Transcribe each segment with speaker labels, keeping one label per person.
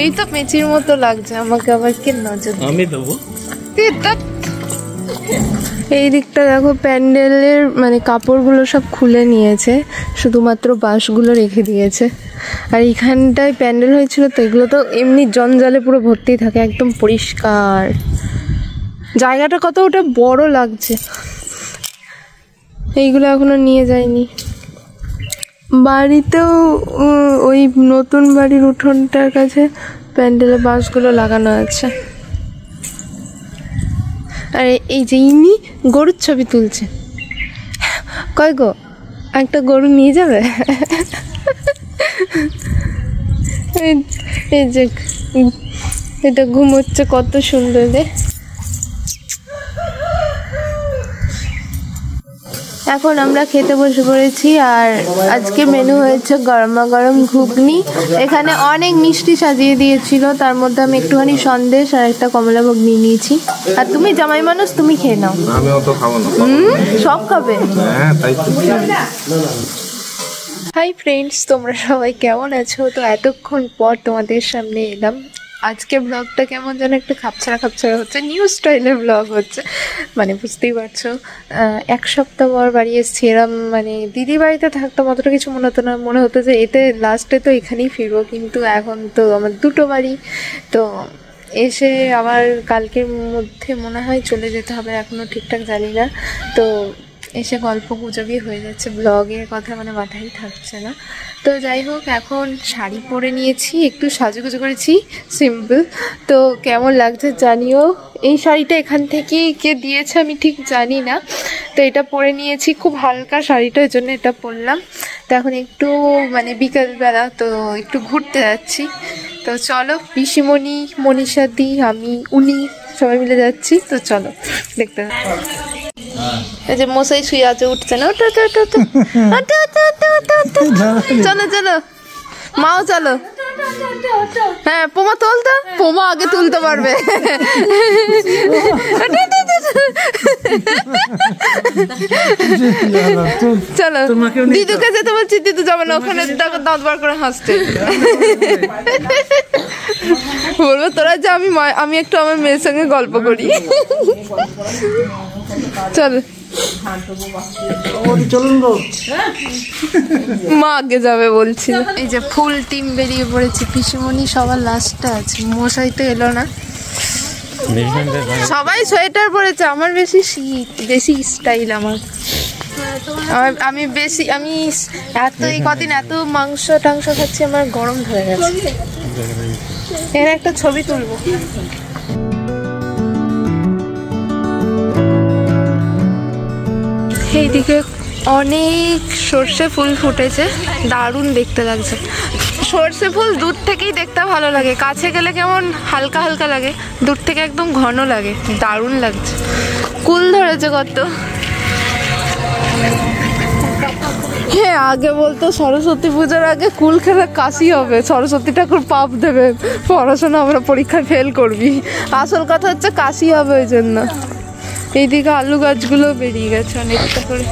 Speaker 1: এই তো পেঁচির মতো লাগছে আমাকে আবার কে নজর
Speaker 2: আমি দেবো।
Speaker 1: এই দিকটা দেখো প্যান্ডেলের মানে কাপড়গুলো সব খুলে নিয়েছে শুধুমাত্র বাঁশগুলো রেখে দিয়েছে। আর এখানটায় প্যান্ডেল হয়েছিল তো এগুলো তো এমনি জঞ্জালে পুরো ভর্তি থাকে একদম পরিষ্কার। জায়গাটা কত ওটা বড় লাগছে। এইগুলো এখনও নিয়ে যায়নি। বাড়িতেও ওই নতুন বাড়ির উঠোনটার কাছে প্যান্ডেলের বাঁশগুলো লাগানো আছে। আর, এই যে ইনি গরুর ছবি তুলছে। কয় গো, একটা গরু নিয়ে যাবে? এই- যে, এটা ঘুমোচ্ছে কত সুন্দর রে। এখন আমরা খেতে বসে পড়েছি আর আজকে মেনু হয়েছে গরমা গরম ঘুগনি। এখানে অনেক মিষ্টি সাজিয়ে দিয়েছিল তার মধ্যে আমি একটুখানি সন্দেশ আর একটা কমলাভোগ নিয়ে নিয়েছি। আর তুমি জামাই মানুষ তুমি খেয়ে নাও।
Speaker 2: আমি অত খাব না।
Speaker 1: হুম? সব খাবে?
Speaker 2: হ্যাঁ
Speaker 1: হাই ফ্রেন্ডস তোমরা সবাই কেমন আছো? তো এতক্ষণ পর তোমাদের সামনে এলাম। আজকে ব্লগটা কেমন যেন একটু খাপছাড়া খাপছাড়া হচ্ছে। নিউ স্টাইলের ব্লগ হচ্ছে। মানে বুঝতেই পারছ এক সপ্তাহ পর বাড়ি এসেছি। এরম মানে দিদি বাড়িতে থাকতাম, অতটা কিছু মনে হতো না। মনে হতো যে এতে লাস্টে তো এখানেই ফিরবো, কিন্তু এখন তো আমার দুটো বাড়ি। তো এসে আবার কালকের মধ্যে মনে হয় চলে যেতে হবে এখনও ঠিকঠাক জানি না। তো এসে গল্প গুজবই হয়ে যাচ্ছে, ব্লগের কথা মানে মাথায় থাকছে না। তো যাই হোক, এখন শাড়ি পরে নিয়েছি, একটু সাজুগুজু করেছি সিম্পল তো কেমন লাগছে জানিও? এই শাড়িটা এখান থেকে কে দিয়েছে আমি ঠিক জানি না। তো এটা পরে নিয়েছি, খুব হালকা শাড়িটা এর জন্য এটা পরলাম। তো এখন একটু মানে বিকালবেলা, তো একটু ঘুরতে যাচ্ছি। তো চলো, পিসিমণি মনীষা দি আমি, উনি, সবাই মিলে যাচ্ছি। তো চলো, দেখতে। এই যে মশাই শুয়ে আছে, উঠছে না। ওটা ওটা ওটা। চলো চলো। মাও, চলো। হ্যাঁ পোমা তোল তো পোমা আগে তুলতে পারবে। চলো দিদুকে যেতে বলছি দিদু যাবে না ওখানে দাঁত বার করে হাসছে। বলব তোরা যে আমি আমি একটু আমার মেয়ের সঙ্গে গল্প করি। চল। মা আগে যাবে বলছি এই যে ফুল টিম বেরিয়ে পড়েছে পিসুমণি সবার লাস্টটা আছে। মশাই তো এলো না। সবাই সোয়েটার পরেছে, আমার বেশি শীত বেশি স্টাইল আমার। আমি বেশি, আমি এত এই কদিন এত মাংস টাংস খাচ্ছি, আমার গরম ধরে গেছে। এর একটা ছবি তুলবো। এইদিকে অনেক সর্ষে ফুল ফুটেছে, দারুণ দেখতে লাগছে। সর্ষে ফুল দূর থেকেই দেখতে ভালো লাগে। কাছে গেলে কেমন হালকা হালকা লাগে। দূর থেকে একদম ঘন লাগে। দারুণ লাগছে। কুল ধরেছে কত। হ্যাঁ আগে বলতো সরস্বতী পুজোর আগে কুল খেলে কাশি হবে। সরস্বতী ঠাকুর পাপ দেবে পড়াশোনা আমরা পরীক্ষায় ফেল করবি। আসল কথা হচ্ছে কাশি হবে ওই জন্য। এইদিকে আলু গাছগুলো বেরিয়ে গেছে অনেকটা করে।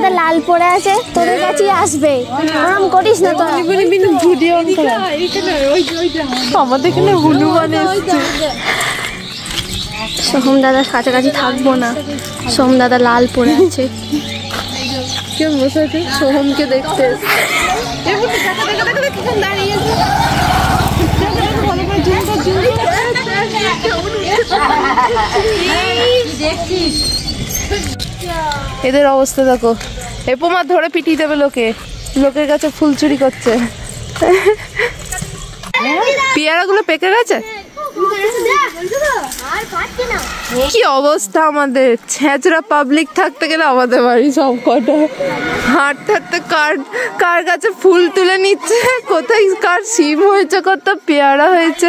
Speaker 3: আপনাদের লাল পড়ে আছে তোদের কাছেই আসবে। ওরম করিস না তো।
Speaker 1: ভিডিও আমাদের এখানে হনুমান এসছে।
Speaker 3: সোহম দাদার কাছাকাছি থাকব না। সোহম দাদা লাল পড়ে আছে।
Speaker 1: কেউ বসে আছে? সোহমকে দেখতে এসছে। এদের অবস্থা দেখো। এপোমা ধরে পিটিয়ে দেবে লোকে। লোকের কাছে ফুল চুরি করছে। পেয়ারাগুলো পেকে গেছে? কি অবস্থা আমাদের? ছেঁচড়া পাবলিক থাকতে গেলে আমাদের বাড়ি সব কটা হাঁটতে হাঁটতে কার কার কাছে ফুল তুলে নিচ্ছে? কোথায় কার সিম হয়েছে, কত পেয়ারা হয়েছে?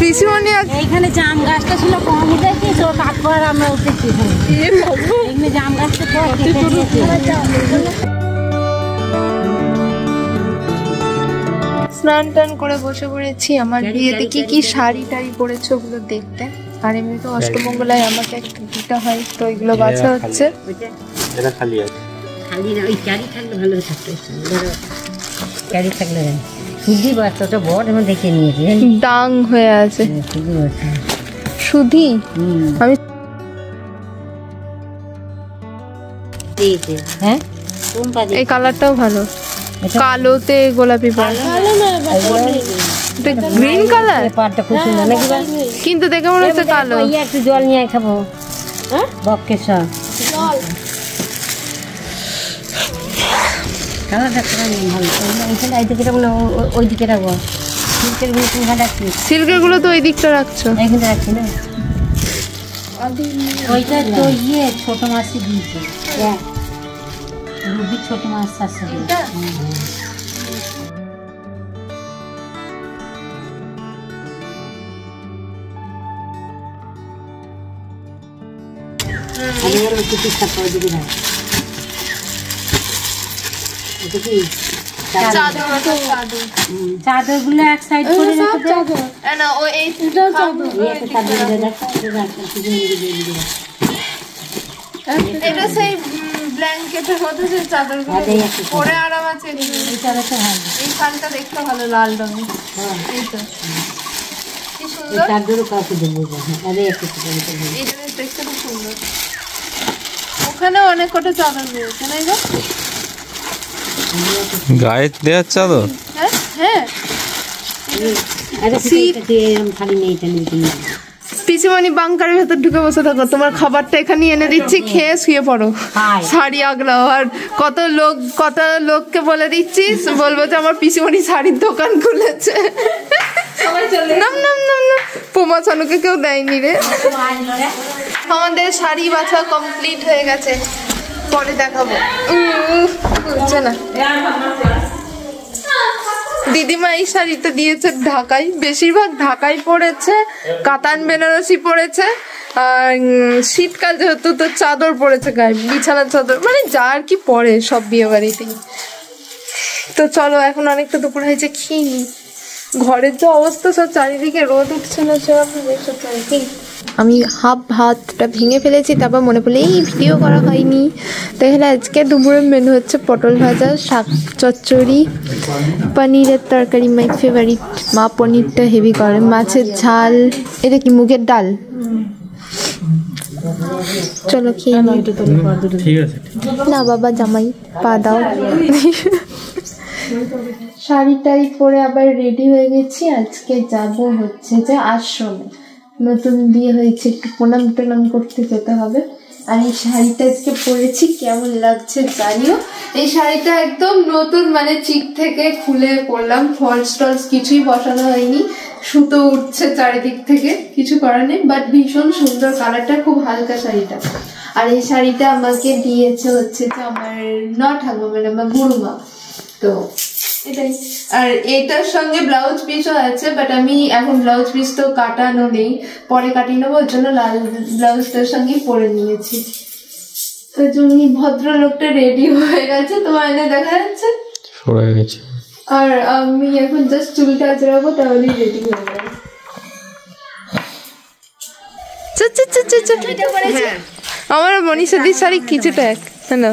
Speaker 1: পিসিমণি
Speaker 4: এইখানে জাম গাছটা ছিল কম উঠেছি তো তারপর আমরা উঠেছি এখানে। এখানে জাম গাছটা তো কেটে দিয়েছে।
Speaker 1: স্নান টান করে বসে পড়েছি। আমার বিয়েতে কি কি শাড়ি টাড়ি পরেছে ওগুলো দেখতে? আর এমনি তো অষ্টমঙ্গলায় আমাকে একটা দিতে হয় তো এগুলো বাছা হচ্ছে।
Speaker 2: খালি
Speaker 4: খালি না ওই ক্যারি থাকলে ভালো থাকতো ক্যারি থাকলে সুজি বাচ্চাটা বড় এবং দেখে নিয়েছি
Speaker 1: ডাং হয়ে আছে।
Speaker 4: সুজি
Speaker 1: সুধি? আমি
Speaker 4: হ্যাঁ?
Speaker 1: এই কালারটাও ভালো। কালোতে গোলাপি পাড় গ্রিন কালার
Speaker 4: পাটটা খুব সুন্দর নাকি
Speaker 1: কিন্তু দেখে মনে হচ্ছে কালো।
Speaker 4: একটু জল নিয়ে খাব। বক্কেশ্বর কালারটা ওই- ওইখানে এই দিকে রাখব সিল্কেরগুলো তুমি রাখছি
Speaker 1: সিল্কেরগুলো তো ওই দিকটা রাখছো।
Speaker 4: এইখানে রাখছি না? ওইটা তো ইয়ে ছোট মাছই দিয়েছে। হ্যাঁ। রুবি ছোট মাছ চারশো চাদর। গুলো এক সাইড করে রেখে
Speaker 1: না ও এই। এটা সেই ব্ল্যাঙ্কেটের মতো পরে আরাম আছে।
Speaker 4: এই
Speaker 1: শালটা দেখতে ভালো লাল রঙের।
Speaker 4: হ্যাঁ।
Speaker 1: এই তো। কি সুন্দর।
Speaker 4: চাদরও কাউকে দেবো এই একটা চাদর এটা ভালো।
Speaker 1: এই জিনিস দেখতে খুব সুন্দর। ওখানে অনেক কটা চাদর রয়েছে না?
Speaker 2: গায়ে দেওয়ার চাদর?
Speaker 1: হ্যাঁ হ্যাঁ। পিসিমণি বাংকারের ভেতর ঢুকে বসে থাকো। তোমার খাবারটা এখানে এনে দিচ্ছি খেয়ে শুয়ে পড়ো। শাড়ি আগলাও আর কত লোক কত লোককে বলে দিচ্ছিস বলব যে আমার পিসিমণি শাড়ির দোকান খুলেছে। নাম নাম নাম নাম। পোমা ছানুকে কেউ দেয়নি রে। আমাদের শাড়ি বাছা কমপ্লিট হয়ে গেছে। পরে দেখাবো। হচ্ছে না দিদিমা এই শাড়িটা দিয়েছে ঢাকাই বেশিরভাগ ঢাকাই পড়েছে কাতান, বেনারসি পড়েছে আর শীতকাল যেহেতু, তো চাদর পড়েছে গায়ে, বিছানার চাদর। মানে যা আর কি পরে সব বিয়ে বাড়িতেই তো চলো, এখন অনেকটা দুপুর হয়েছে, খেয়ে ঘরের যে অবস্থা, সব চারিদিকে রোদ উঠছে না, সেরকম সব চারিদিকে আমি হাফ ভাতটা ভেঙে ফেলেছি তারপর মনে পড়লে এই ভিডিও করা হয়নি। তাহলে আজকে দুপুরের মেনু হচ্ছে পটল ভাজা শাক চচ্চড়ি পনিরের তরকারি মাই ফেভারিট মা পনিরটা হেভি করে মাছের ঝাল এটা কি মুগের ডাল? চলো খেয়ে নিই।
Speaker 2: ঠিক আছে
Speaker 1: না বাবা জামাই পা দাও। শাড়ি টাড়ি পরে আবার রেডি হয়ে গেছি আজকে যাব হচ্ছে যে আশ্রমে। নতুন বিয়ে হয়েছে, একটু প্রণাম টনাম করতে যেতে হবে। আর এই শাড়িটা আজকে পরেছি, কেমন লাগছে জানিও। এই শাড়িটা একদম নতুন মানে চিক থেকে খুলে পরলাম ফলস টলস কিছুই বসানো হয়নি। সুতো উঠছে চারিদিক থেকে, কিছু করার নেই বাট ভীষণ সুন্দর কালারটা, খুব হালকা শাড়িটা। আর এই শাড়িটা আমাকে দিয়েছে হচ্ছে যে আমার ন ঠাকুমা মানে আমার গুরুমা তো এটাই। আর এটার সঙ্গে ব্লাউজ পিসও আছে বাট আমি এখন ব্লাউজ পিস তো কাটানো নেই। পরে কাটিয়ে নেব ওর জন্য লাল ব্লাউজটার সঙ্গেই পরে নিয়েছি। তো তুমি ভদ্রলোকটা রেডি হয়ে গেছে তোমার এনে দেখা যাচ্ছে?
Speaker 2: সরে গেছে।
Speaker 1: আর আমি এখন জাস্ট চুলটা আঁচড়াবো তাহলেই রেডি হয়ে যাবে। হ্যাঁ। আমার মনীষাদির শাড়ি কিছুটা এক হ্যালো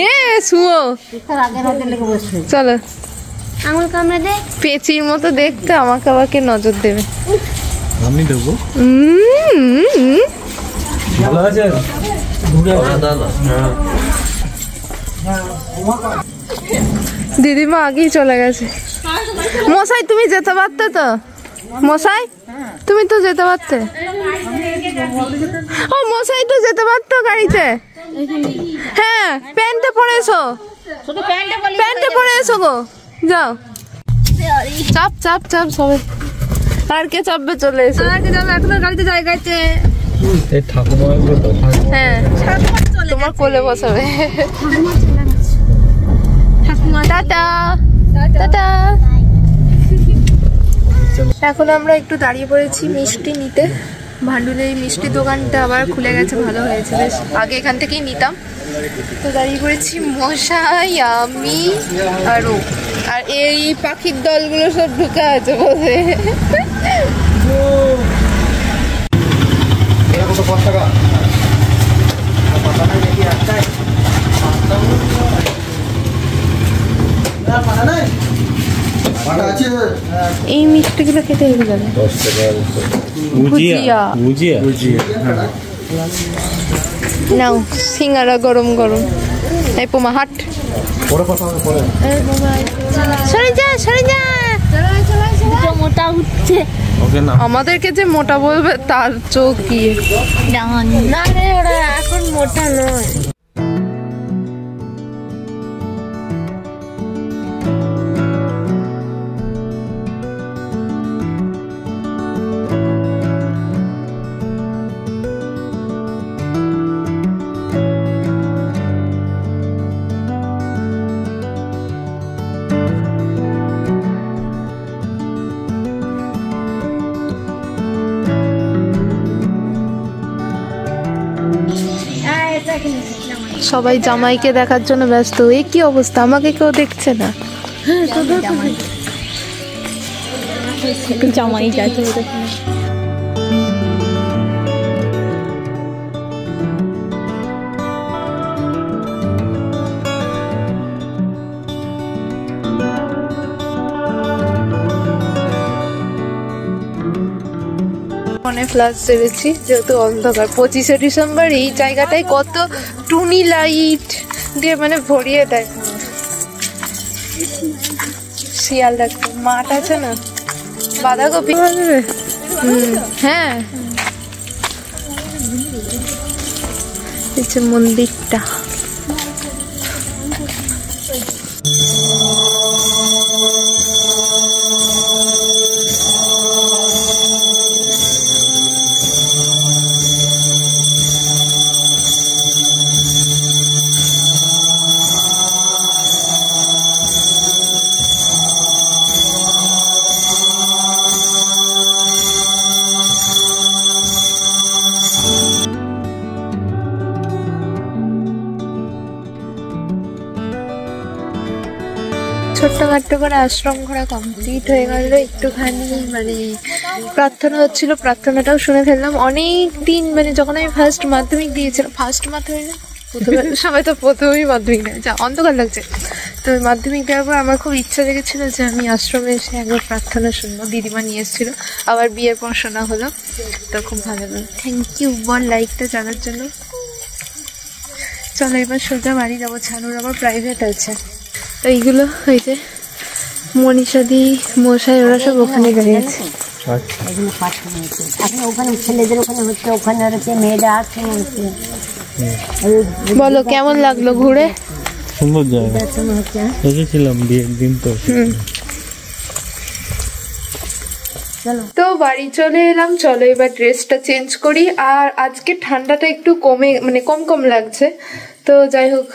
Speaker 1: এ শুয়ো। চলো।
Speaker 3: আঙুল কামড়ে দে।
Speaker 1: পেঁচির মতো দেখতে আমাকে আমাকে নজর দেবে?
Speaker 2: আমি দেবো। ভালো আছে?
Speaker 1: দিদিমা আগেই চলে গেছে। মশাই তুমি যেতে পারতে তো? মশাই তুমি তো যেতে পারতে। ও মশাই তো যেতে পারতো গাড়িতে? হ্যাঁ প্যান্টে পরে এসো। প্যান্টে পরে এসো গো। যাও। চাপ চাপ চাপ সবাই। আর কে চাপবে চলে এসে। আর কে যাবে এখনও গাড়িতে জায়গা আছে
Speaker 2: এই ঠাকুমা আসবে তো ঠাকুমা
Speaker 1: হ্যাঁ তোমার কোলে বসাবে। টাটা। টাটা। এখন আমরা একটু দাঁড়িয়ে পড়েছি মিষ্টি নিতে। ভান্ডুলের এই মিষ্টির দোকানটা আবার খুলে গেছে ভালো হয়েছে বেশ। আগে এখান থেকেই নিতাম। তো দাঁড়িয়ে পড়েছি মশাই আমি আর ও। আর এই পাখির দলগুলো সব ঢুকে আছে বসে এই মিষ্টিগুলো খেতে ভুজিয়া।
Speaker 2: বুঝিয়া বুঝিয়া
Speaker 1: নাও সিঙ্গারা গরম গরম। এই পোমা হাট। সরে যা সরে যা।
Speaker 3: মোটা উঠছে
Speaker 1: আমাদেরকে যে মোটা বলবে তার চোখ কি?
Speaker 3: ডান না রে ওরা এখন মোটা নয়।
Speaker 1: সবাই জামাইকে দেখার জন্য ব্যস্ত। এ কি অবস্থা? আমাকে কেউ দেখছে না।
Speaker 3: জামাই যাচ্ছে।
Speaker 1: ফোনে ফ্লাশ ছেড়েছি যেহেতু অন্ধকার। পঁচিশে ডিসেম্বর এই জায়গাটায় কত টুনি লাইট দিয়ে মানে ভরিয়ে দেয়। শিয়াল ডাক্তার মাঠ আছে না? বাঁধাকপি। হ্যাঁ। যে মন্দিরটা। ছোট্ট খাট্ট করে আশ্রম ঘোরা কমপ্লিট হয়ে গেল। একটুখানি মানে প্রার্থনা হচ্ছিল প্রার্থনাটাও শুনে ফেললাম। অনেক দিন মানে যখন আমি ফার্স্ট মাধ্যমিক দিয়েছিলাম ফার্স্ট মাধ্যমিক না প্রথমে সবাই তো প্রথমেই মাধ্যমিক দেয় যা অন্ধকার লাগছে। তো মাধ্যমিক দেওয়ার পর আমার খুব ইচ্ছা জেগেছিল যে আমি আশ্রমে এসে একবার প্রার্থনা শুনব। দিদিমা নিয়ে এসেছিল আবার বিয়ের পর শোনা হলো। তো খুব ভালো লাগল। থ্যাংক ইউ বল লাইকটা জানার জন্য। চলো এবার সোজা বাড়ি যাব ছানুর আবার প্রাইভেট আছে। এইগুলো ওই যে মনীষাদি মশাই ওরা সব ওখানে দাঁড়িয়েছে
Speaker 2: আচ্ছা।
Speaker 4: ওখানে ছেলেদের ওখানে হচ্ছে ওখানে হচ্ছে মেয়েরা আসছে
Speaker 1: বলো কেমন লাগল ঘুরে?
Speaker 2: সুন্দর জায়গা। এসেছিলাম বিয়ের দিন তো।
Speaker 1: তো বাড়ি চলে এলাম চলো এবার ড্রেসটা চেঞ্জ করি। আর আজকে ঠান্ডাটা একটু কমে মানে কম কম লাগছে। তো যাই হোক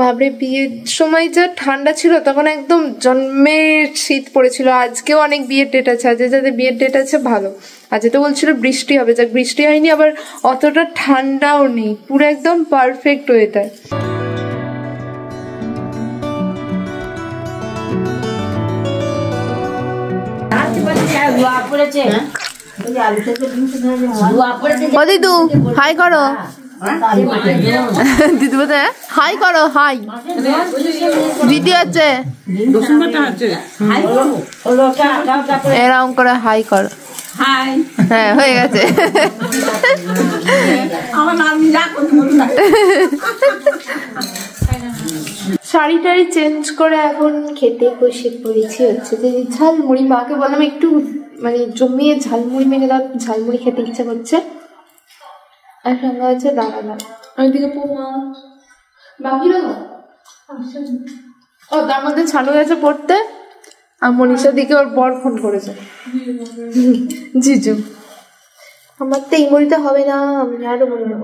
Speaker 1: ভাবরে বিয়ের সময় যা ঠান্ডা ছিল তখন একদম জন্মের শীত পড়েছিল। আজকেও অনেক বিয়ের ডেট আছে আজকে যাদের বিয়ের ডেট আছে ভালো। আজকে তো বলছিল বৃষ্টি হবে যাক বৃষ্টি হয়নি আবার অতটা ঠান্ডাও নেই। পুরো একদম পারফেক্ট ওয়েদার ও দিদু হাই করো। হাই করো হাই দিদি আছে। এরকম করে হাই করো। হ্যাঁ হয়ে গেছে। শাড়ি টাড়ি চেঞ্জ করে এখন খেতে বসে পড়েছি হচ্ছে। যে ঝালমুড়ি, মাকে বললাম একটু মানে জমিয়ে ঝালমুড়ি মেরে দাও, ঝালমুড়ি খেতে ইচ্ছা করছে। আর সঙ্গে আছে দাঁড়ালাম ওইদিকে পোমা। বাকিরা ও তার মধ্যে ছানু গেছে পড়তে আর মনীষার দিকে ওর বর ফোন করেছে। জিজু। আমার তো এই মরিতে হবে না আমি আরও মরে নেব